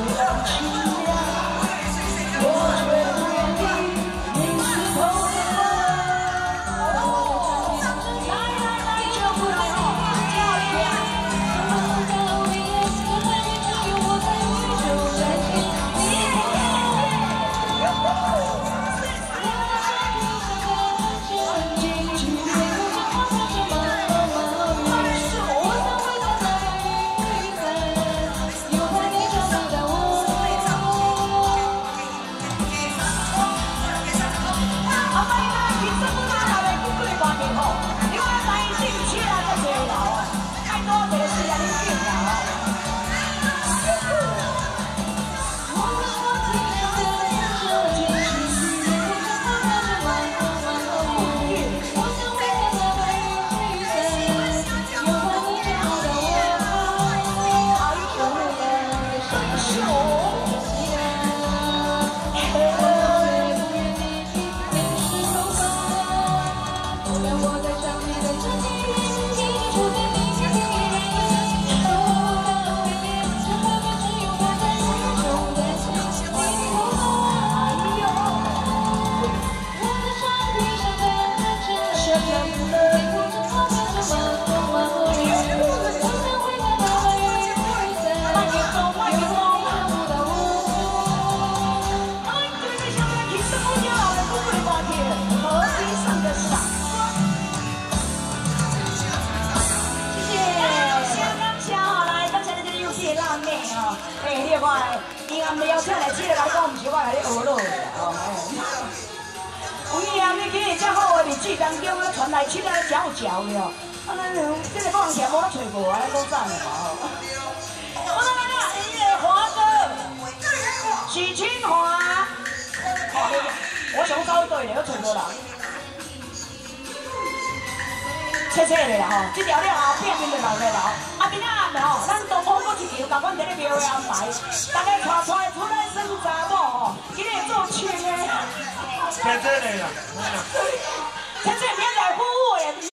不伊暗了请来这个来讲，毋是我来咧学落的哦。有影你今日遮好的日子当中啊，传来七个嚼嚼的哦。啊，那这个讲起来无得找无，啊，讲赞的嘛吼。我来啦，音乐华哥，许清华，好，我想找对的，我找无人。切切的啦吼，这条了后变面就留咧啦啊，今仔暗的吼，咱东大家看出来出来耍查某吼，今天做亲的。在这里啦。